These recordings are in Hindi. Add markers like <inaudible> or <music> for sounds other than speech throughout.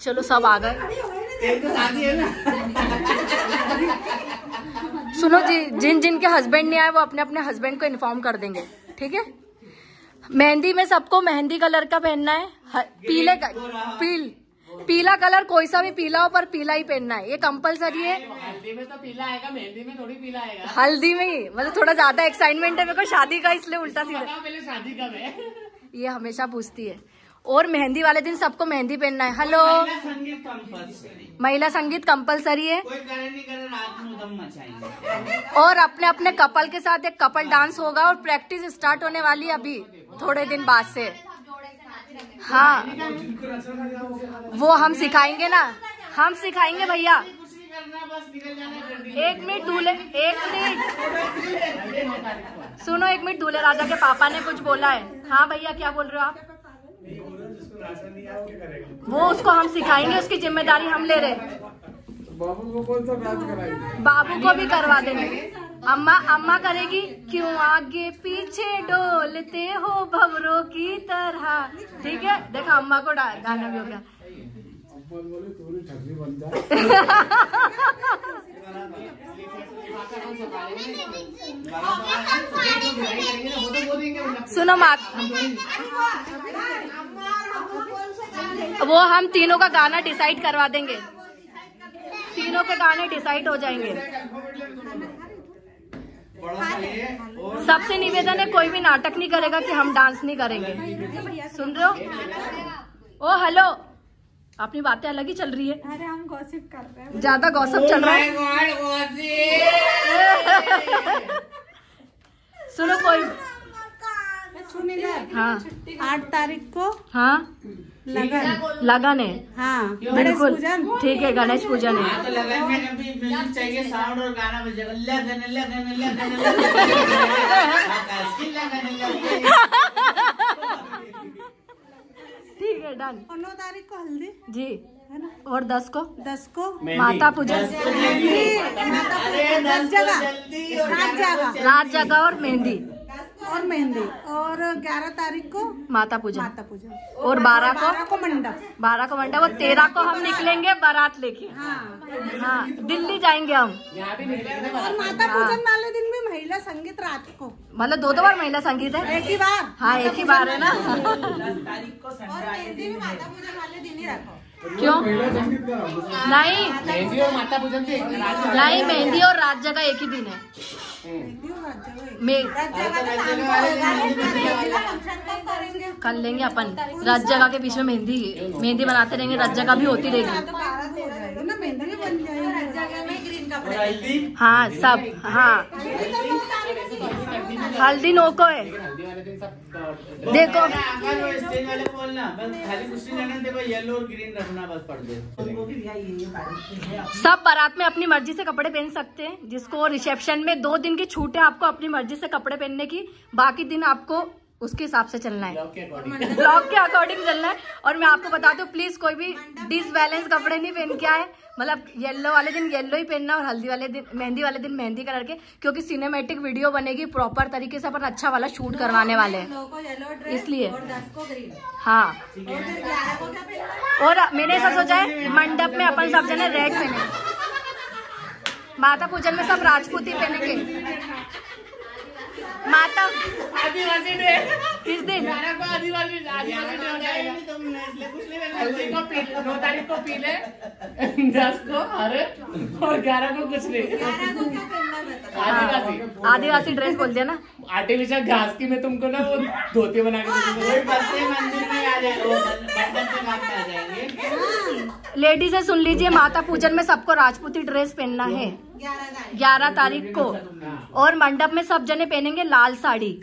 चलो सब आ गए। एक तो शादी है ना सुनो जी जिन जिन के हस्बैंड नहीं आए वो अपने अपने हस्बैंड को इन्फॉर्म कर देंगे ठीक है? मेहंदी में सबको मेहंदी कलर का पहनना है पीले का पील पीला कलर कोई सा भी पीला हो पर पीला ही पहनना है। ये कंपलसरी है। हल्दी में तो पीला आएगा मेहंदी में थोड़ी पीला आएगा। हल्दी में ही मतलब थोड़ा ज़्यादा एक्साइटमेंट है मेरे को शादी का इसलिए उल्टा सीधा। शादी है? ये हमेशा पूछती है। और मेहंदी वाले दिन सबको मेहंदी पहनना है। हेलो महिला संगीत कंपल्सरी है। और अपने अपने कपल के साथ एक कपल डांस होगा और प्रैक्टिस स्टार्ट होने वाली है अभी थोड़े दिन बाद से। हाँ। वो हम सिखाएँगे ना। हम सिखाएँगे भैया। एक मिनट दूल्हे एक मिनट। सुनो एक मिनट दूल्हे राजा के पापा ने कुछ बोला है। हाँ भैया क्या बोल रहे हो आप? वो उसको हम सिखाएँगे उसकी ज़िम्मेदारी हम ले रहे हैं। बाबू को कौन सा नाच कराएँगे? बाबू को भी करवा देंगे। अम्मा अम्मा करेगी क्यों आगे पीछे डोलते हो भवरों की तरह? ठीक है? देखो अम्मा को गाना भी हो गया। बोले सुनो माँ। वो हम तीनों का गाना डिसाइड करवा देंगे। तीनों के गाने डिसाइड हो जाएँगे। सबसे निवेदन है कोई भी नाटक नहीं करेगा कि हम डांस नहीं करेंगे। सुन रहे हो? Oh, hello. अपनी बातें अलग ही चल रही है। अरे हम गॉसिप कर रहे हैं। ज़्यादा गौसप चल रहा है। सुनो कोई सुन हाँ। आठ तारीख को हाँ। लगन। लगन है। हाँ बिल्कुल। ठीक है गणेश पूजन है। हाँ तो लगन में कभी म्यूज़िक चाहिए साउंड और गाना बजेगा लगन लगन लगन लगन। <laughs> आकाश की लगन लगन ठीक है डन और नौ तारीख को हल्दी? जी। है ना और दस को। दस को माता जल्दी रात जगह रात जगह और मेहंदी। और मेहंदी। और ग्यारह तारीख को? माता पूजा। माता पूजन और बारह को? बारह को मंडप। बारह को मंडप। और तेरह को हम निकलेंगे बारात लेके। हाँ। हाँ दिल्ली जाएँगे हम। और माता पूजन वाले दिन भी महिला संगीत रात को। मतलब दो दो बार महिला संगीत है? एक ही बार। हाँ एक ही बार है ना। और मेहंदी भी माता पूजन वाले दिन ही रखो। क्यों? नहीं। मेहंदी और माता पूजन नहीं मेहंदी और रात जगह एक ही दिन है। कर लेंगे अपन। रात जगह के बीच में मेहंदी मेहंदी बनाते रहेंगे रात जगह भी होती रहेगी। हो सब हाँ। हल्दी नो को है देखो। अगर वो स्टेज वाले को बोलना बस खाली कुछ नहीं रहना देखो येलो और ग्रीन रखना बस पर्दे सब बारात में अपनी मर्ज़ी से कपड़े पहन सकते हैं जिसको रिसेप्शन में दो दिन की छूट है आपको अपनी मर्ज़ी से कपड़े पहनने की बाकी दिन आपको उसके हिसाब से चलना है। ब्लॉक के अकॉर्डिंग ब्लॉग के अकॉर्डिंग चलना है। और मैं आपको बता दूँ प्लीज़ कोई भी डिसबैलेंस कपड़े नहीं पहन के आए। मतलब येलो वाले दिन येलो ही पहनना और हल्दी वाले दिन मेहंदी वाले दिन मेहंदी कलर के क्योंकि सिनेमेटिक वीडियो बनेगी प्रॉपर तरीके से अपन अच्छा वाला शूट करवाने वाले हैं। इसलिए। हाँ। और मैंने ऐसा सोचा है मंडप में अपन सब जने रेड पहने। माता पूजन में सब राजपूती पहनेंगे। माता आदिवासी डे किस दिन? ग्यारह को आदिवासी आदिवासी डे हो जाएगा। तुमने इसलिए कुछ नहीं करना हल्दी को पीले नौ तारीख को पीले <laughs> दस को हरे और ग्यारह को कुछ नहीं। ग्यारह को क्या पहनना बताओ आदिवासी। आदिवासी ड्रेस बोल दिया ना? आर्टिफिशियल घास की मैं तुमको ना वो धोती बना के दूँगा। वही बच्चे मंदिर में आ जाएँगे। लेडीज़ से सुन लीजिए माता पूजन में सबको राजपूती ड्रेस पहनना है। ग्यारह तारीख को। और मंडप में सब जने पहनेंगे लाल साड़ी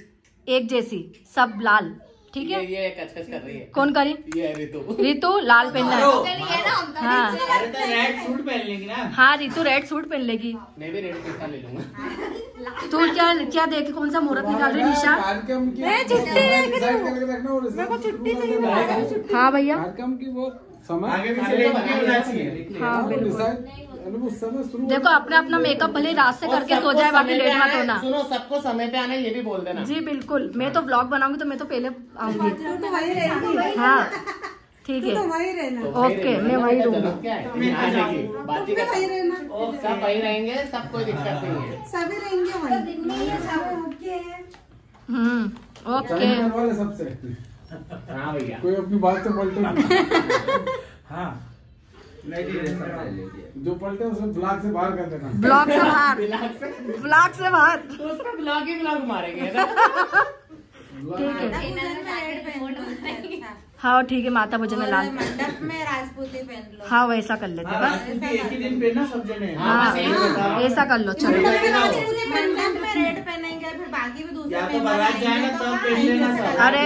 एक जैसी सब लाल। ठीक है? ये कचकच कर रही है। कौन करी ये है रितु रितु लाल पहनना है। हाँ। अरे तो रेड सूट पहन लेगी ना। हाँ रितु रेड सूट पहन लेगी। मैं भी रेड कुर्ता ले लूँगा। तू क्या क्या देखे कौन सा मुहूर्त निकाल रही निशा? मैं छुट्टी चाहिए हाँ। भैया। हाँ देखो अपना अपना मेकअप भले ही रात से करके सो जाए बाकी लेट मत होना। सुनो सबको समय पे आना है, ये भी बोल देना। जी बिल्कुल। मैं तो व्लॉग बनाऊँगी तो मैं तो पहले आऊँगी। तू तो हाँ ठीक तू तो है। वही रहना। तो ओके, मैं वही तो रहूँगी। है? ही सब वही रहेंगे सब कोई दिक्कत नहीं है। सभी रहेंगे वही। Hmm okay. सबसे। हाँ भैया। कोई अपनी बात तो पलटे हाँ। जो पलटे उसे ब्लॉक से बाहर कर देना। ब्लॉक से बाहर। ब्लॉक से। बाहर। तो उस ब्लॉक ही ब्लॉक मारेंगे ना? <laughs> ठीक है। रेड लो हाँ ठीक है माता भोजन में लाल। मंडप में राजपूती पहन लो। हाँ वैसा कर लेते हाँ, बस। राजपूती एक ही दिन पहनना सब जने। हाँ बताओ। ऐसा कर लो चलो। मंडप में रेड पहनेंगे फिर बाकी भी दूसरे तो तो अरे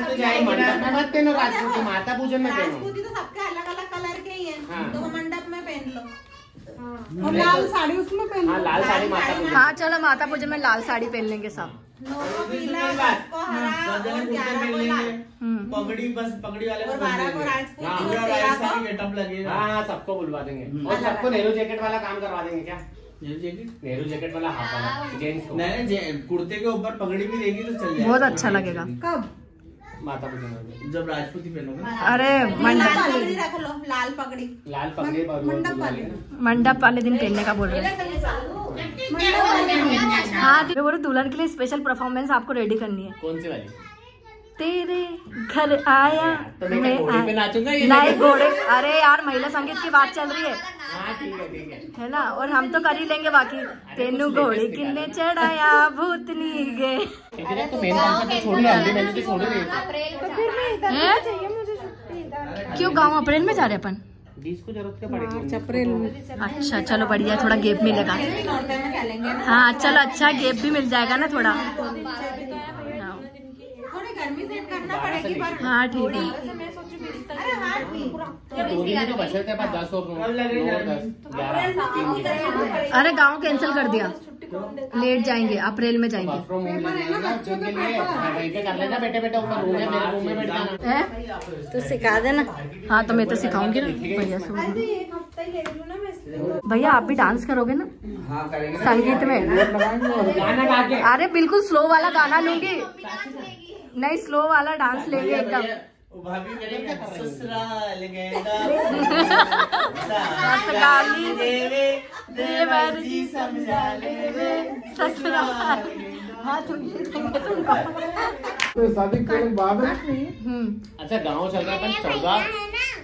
तो जाएगी मंडप। में मत पहनो राजपूती माता पूजन में राजपूती तो सबके अलग अलग कलर के ही हाँ। है। तो मंडप में पहन लो। और लाल साड़ी उसमें पहन हाँ लाल साड़ी माता हाँ चलो माता पूजन में लाल साड़ी पहन लेंगे सब। नौ पीला को हरा और कुर्ते ग्यारह को लाल हम्म। पगड़ी बस पगड़ी वाले और बारह को पहन लेंगे। राजपूती हाँ, पूरा गेटअप लगेगा हाँ हाँ। सबको बुलवा देंगे। और सबको नेहरू जैकेट वाला काम करवा देंगे क्या? नेहरू जैकेट वाला हाफ़ वाला जेंट्स नहीं कुर्ते के ऊपर पगड़ी भी देगी तो चल जाएगा। बहुत अच्छा लगेगा। कब? माता पूजन जब राजपूती पहनोगे। अरे लाल मंडप पगड़ी रख लो लाल पगड़ी। लाल पगड़ी मंडप वाले। मंडप वाले दिन पहनने का बोल रहे हैं। हाँ मैं बोल रही दुल्हन के लिए स्पेशल परफॉर्मेंस आपको रेडी करनी है। कौन सी वाली? तेरे घर आया तो मैं घोड़े पे नाचूँगा ये? नहीं घोड़े अरे यार महिला संगीत की बात चल रही है। हाँ ठीक है है। है ना? और हम तो कर ही लेंगे बाकी। तेनू घोड़े किन्ने चढ़ाया भूतनी गे इतने तो तो तो? क्यों गाँव अप्रैल में जा रहे अपन? बीस को ज़रूरत क्या पड़ेगी? अप्रैल में। अच्छा चलो बढ़िया थोड़ा गेप मिलेगा। ना। हाँ चलो अच्छा गेप भी मिल जाएगा ना थोड़ा। थोड़ी गर्मी से करना पड़ेगी पर हाँ ठीक है। अरे हाँ ठीक। तो दिन अरे गाँव कैंसिल कर दिया। लेट जाएँगे अप्रैल में जाएँगे। तो सिखा देना। हाँ तो मैं तो सिखाऊँगी ना भैया से। अरे एक हफ़्ता ही ले लूँ ना मैं इसलिए भैया आप भी डांस करोगे ना? हाँ संगीत में। <laughs> अरे बिल्कुल स्लो वाला गाना लूँगी। नहीं स्लो वाला डांस लेंगे एकदम। भाभी करेंगे ससुराल गेंदा ससुराली देवे देवर जी समझा ले ससुराल। हाँ तुम तुमको <laughs> तो शादी के बाद हम्म। अच्छा गाँव चल रहा है चौदह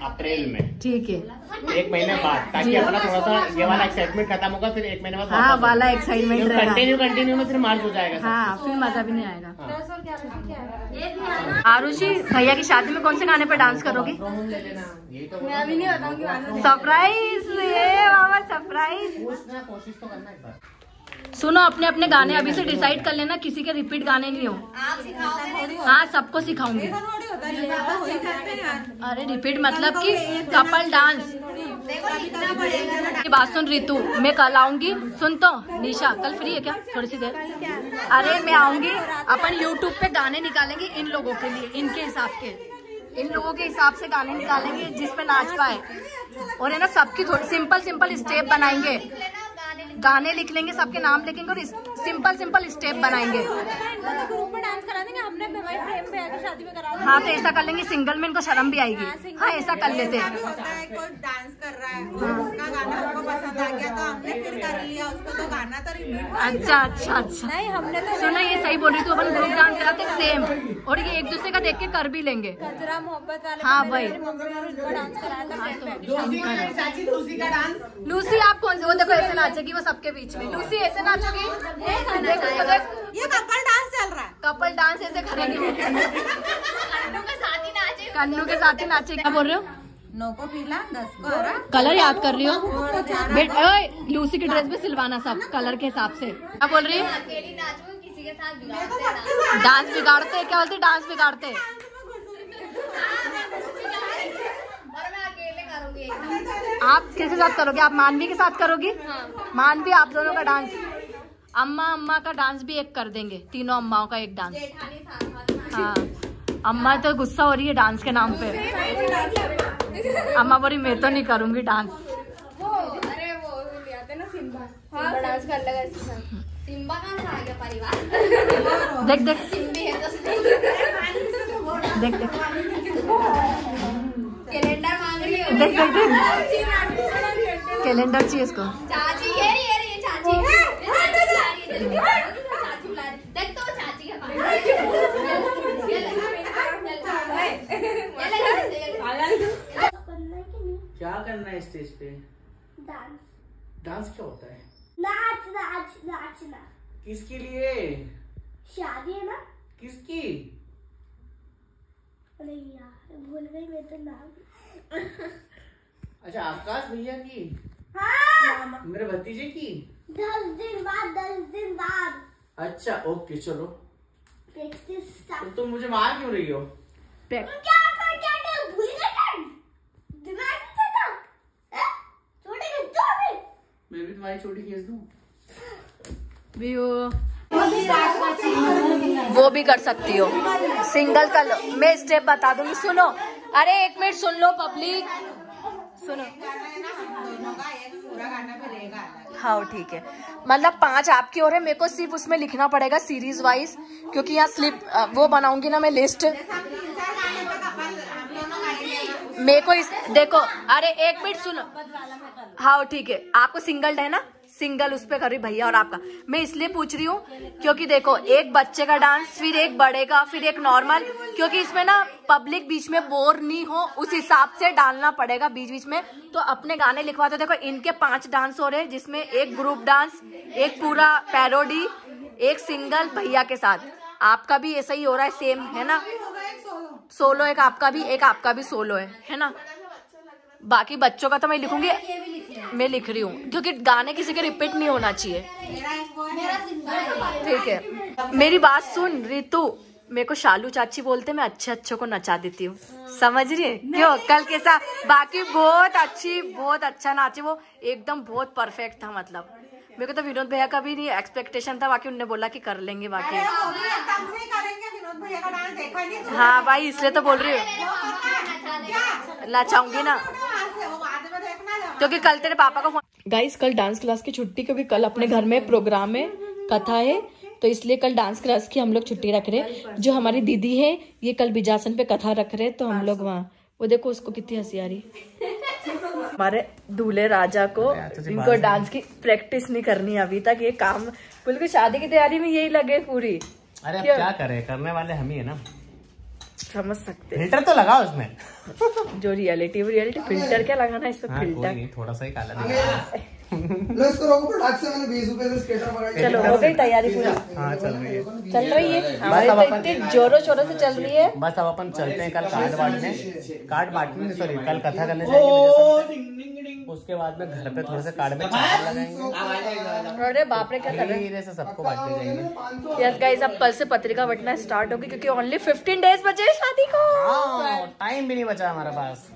अप्रैल में। ठीक है। एक महीने बाद ताकि अपना थोड़ा सा ये वाला एक्साइटमेंट खत्म होगा फिर एक महीने बाद हाँ वाला एक्साइटमेंट कंटिन्यू कंटिन्यू में फिर मार्च हो जाएगा हाँ फिर मज़ा भी नहीं आएगा। हाँ। आरुषि भैया की शादी में कौन से गाने पर डांस करोगी? ले लेना ये मैं अभी नहीं बताऊँगी सरप्राइज़ ये बाबा सरप्राइज़ कोशिश तो करना एक बार। सुनो अपने अपने गाने अभी से डिसाइड कर लेना किसी के रिपीट गाने नहीं हो। हाँ सबको सिखाऊँगी। तो यार अरे रिपीट मतलब कि कपल डांस बात सुन रितु मैं कल आऊँगी। सुन तो निशा कल फ्री है क्या? थोड़ी सी देर। अरे मैं आऊँगी अपन यूट्यूब पे गाने निकालेंगे इन लोगों के लिए इनके हिसाब के। इन लोगों के हिसाब से गाने निकालेंगे जिसपे नाच पाए। और है ना सबकी थोड़ी सिंपल सिंपल स्टेप बनाएँगे। गाने लिख लेंगे सबके नाम लिखेंगे और सिंपल सिंपल स्टेप बनाएँगे। ग्रुप में डांस करा देंगे हमने हमारे फ्रेम पे आकर शादी में करा हाँ तो ऐसा कर लेंगे सिंगल में इनको शर्म भी आएगी। हाँ ऐसा कर लेते ऐसा भी होता है। कोई डांस कर रहा है उसका गाना हमको पसंद आ गया तो हमने फिर कर लिया उसको तो गाना तो अच्छा अच्छा अच्छा। नहीं हमने तो सुना ये सही बोल रही थी अपन ग्रुप डांस कराते सेम और ये एक दूसरे का देख के कर भी लेंगे। मोहब्बत वाले हाँ था हाँ, तो लूसी आप कौन से वो देखो ऐसे नाचेगी वो सबके बीच में। लूसी ऐसे नाचोगी? ये कपल डांस चल रहा है। कपल डांस ऐसे करेगी कन्नू के साथ ही नाचे। कन्नू के साथ ही नाचेगी क्या बोल रहे हो? नौ को पीला दस को हरा। कलर याद कर रही हो? बेट ओए लूसी की ड्रेस भी सिलवाना सब कलर के हिसाब से। क्या बोल रही है? अकेली किसी के साथ बिगाड़ते सबके डांस बिगाड़ते क्या बोलते डांस बिगाड़ते और मैं अकेले करूँगी। एकदम आप किसके साथ करोगे? आप मानवी के साथ करोगी? मानवी आप दोनों का डांस। अम्मा अम्मा का डांस भी एक कर देंगे। तीनों अम्माओं का एक डांस। हाँ। अम्मा तो गुस्सा हो रही है डांस के नाम पे। अम्मा बोली मैं तो नहीं करूँगी डांस। अरे वो ले आते ना सिम्बा? सिम्बा डांस कर लगा इसके साथ। सिम्बा कहाँ से आ गया परिवार? देख देख। है तो देख देख। कैलेंडर मांग रही हो। देख देख देख। कैलेंडर चाहिए इसको चाची ये रही ये रही चाची ये चाची बुला रही है इधर की। चाची बुला रही देख तो चाची के पास ये ले, ये ले, ये ले, ये ले। क्या करना है स्टेज पे डांस डांस क्या होता है? नाच नाच नाचना। किसके लिए? शादी है ना? किसकी? अरे यार भूल गई मैं तो नाम। अच्छा आकाश भैया की? हाँ। मेरे भतीजे की? दस दिन बाद दस दिन बाद। अच्छा ओके चलो। प्रैक्टिस तो तुम मुझे मार क्यों रही हो क्या कर क्या कर भूल गए क्या दिमाग नहीं चलता हैं? छोटे बच्चों में मैं भी तुम्हारी छोटी खींच दूँ? वो भी कर सकती हो। सिंगल कर लो। मैं स्टेप बता दूँगी सुनो। अरे एक मिनट सुन लो पब्लिक सुनो। हाँ ठीक है। मतलब पाँच आपकी और है मेरे को सिर्फ़ उसमें लिखना पड़ेगा सीरीज़ वाइज क्योंकि यहाँ स्लिप वो बनाऊँगी ना मैं लिस्ट मेरे को इस देखो अरे एक मिनट सुनो। हाँ ठीक है। आपको सिंगल है ना? सिंगल उस पे करी भैया और आपका। मैं इसलिए पूछ रही हूँ, क्योंकि देखो, एक बच्चे का डांस फिर एक बड़े का, फिर एक नॉर्मल क्योंकि इसमें ना पब्लिक बीच में बोर नहीं हो, उस हिसाब से डालना पड़ेगा बीच बीच में। तो अपने गाने लिखवाते देखो, इनके पाँच डांस हो रहे हैं, जिसमें एक ग्रुप डांस एक पूरा पैरोडी एक सिंगल भैया के साथ। आपका भी ऐसा ही हो रहा है सेम है ना? सोलो एक आपका भी, एक आपका भी सोलो है है ना? बाकी बच्चों का तो मैं लिखूँगी। मैं लिख रही हूँ। क्योंकि गाने किसी के रिपीट नहीं होना चाहिए। ठीक है। मेरी बात सुन रितु। मेरे को शालू चाची बोलते मैं अच्छे अच्छों को नचा देती हूँ। समझ रही है? क्यों? कल कैसा बाकी बहुत अच्छी बहुत अच्छा नाची। वो एकदम बहुत परफेक्ट था मतलब। मेरे को तो विनोद भैया का भी नहीं एक्सपेक्टेशन था। बाकी उनने बोला कि कर लेंगे बाकी। ही करेंगे। विनोद भैया का डांस देखा नहीं तूने? हाँ भाई इसलिए तो बोल रही हूँ। नचाऊँगी ना वहाँ से वो बाद में देखना जब क्योंकि कल तेरे पापा का फ़ोन गाइस कल डांस क्लास की छुट्टी क्योंकि कल अपने घर में प्रोग्राम है कथा है तो इसलिए कल डांस क्लास की हम लोग छुट्टी रख रहे हैं। जो हमारी दीदी है ये कल बिजासन पे कथा रख रहे तो हम लोग वहाँ वो देखो उसको कितनी हँसी आ रही हमारे दूल्हे राजा को इनको डांस की प्रैक्टिस नहीं करनी अभी तक ये काम बिल्कुल शादी की तैयारी में यही लगे पूरी। अरे अब क्या? करें? करने वाले हम ही है ना। समझ सकते फ़िल्टर तो लगा उसमें। जो रियलिटी वो रियलिटी फ़िल्टर क्या लगाना है इस पे? हाँ फ़िल्टर थोड़ा सा ही काला दिखा। लो इसको रोको फटाक से मैंने बीस रुपए से स्केटर पकड़ लिया चलो हो गई तैयारी पूरी हाँ चल रही है चल रही है हमारी अब तो अपन- इतनी जोरों शोरों से चल रही है बस अब अपन चलते हैं कल कार्ड बांटने कार्ड बांटने सॉरी कल कथा करने जाएँगे। उसके बाद में घर पे थोड़े से कार्ड में चावल लगाएँगे अरे बाप रे क्या कर रहे धीरे से सबको बांटने जाएँगे हैं यस गाइस अब कल से पत्रिका बंटना स्टार्ट होगी क्योंकि ओनली 15 डेज़ बचे हैं शादी को हाँ टाइम भी नहीं बचा हमारे पास